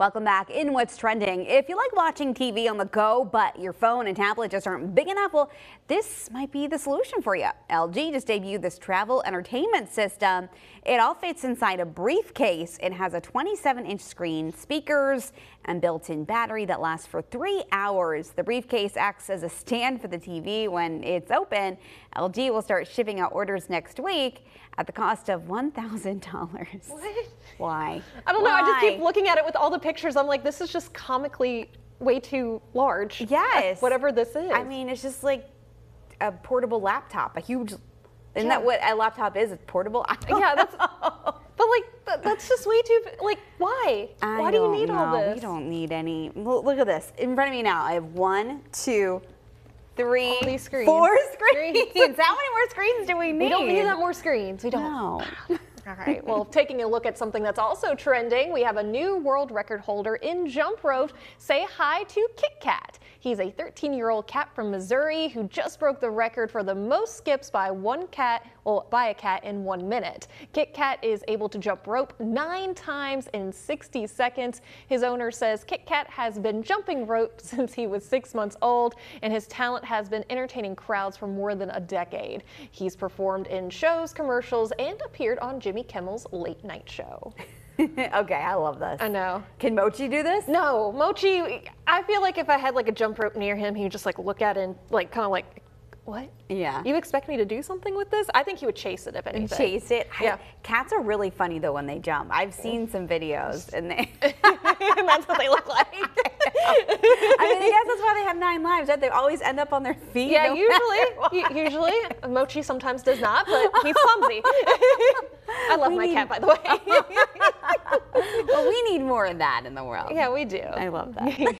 Welcome back in What's Trending. If you like watching TV on the go, but your phone and tablet just aren't big enough, well, this might be the solution for you. LG just debuted this travel entertainment system. It all fits inside a briefcase. It has a 27 inch screen, speakers, and built-in battery that lasts for three hours. The briefcase acts as a stand for the TV when it's open. LG will start shipping out orders next week at the cost of $1,000. Why? I don't know. I just keep looking at it with all the pictures. I'm like, this is just comically way too large. Yes. Whatever this is. I mean, it's just like a portable laptop, a huge. Isn't Yeah. that what a laptop is? It's portable. Yeah, that's. know. But like, that, that's just way too. Like, why? I why do you need all this? We don't need any. Look, look at this in front of me now. I have one, two, three, screens. four screens. Screens. How many more screens do we need? We don't need that more screens. We don't. No. All right. Well, taking a look at something that's also trending, we have a new world record holder in jump rope. Say hi to Kit Kat. He's a 13-year-old cat from Missouri who just broke the record for the most skips by one cat, well, by a cat in one minute. Kit Kat is able to jump rope nine times in 60 seconds. His owner says Kit Kat has been jumping rope since he was six months old, and his talent has been entertaining crowds for more than a decade. He's performed in shows, commercials, and appeared on Jimmy Kimmel's Late Night Show. okay, I love this. I know. Can Mochi do this? No, Mochi, I feel like if I had like a jump rope near him, he would just like look at it and like kind of like, what? Yeah. You expect me to do something with this? I think he would chase it if anything. Chase it. I- Yeah. cats are really funny though when they jump. I've seen some videos and they. and that's what they look like. I mean, I guess that's why they have nine lives. Right? They always end up on their feet. Yeah, no usually, usually Mochi sometimes does not, but he's clumsy. I love We my need- cat, by the way. what. well, we need more of that in the world. yeah, we do. I love that.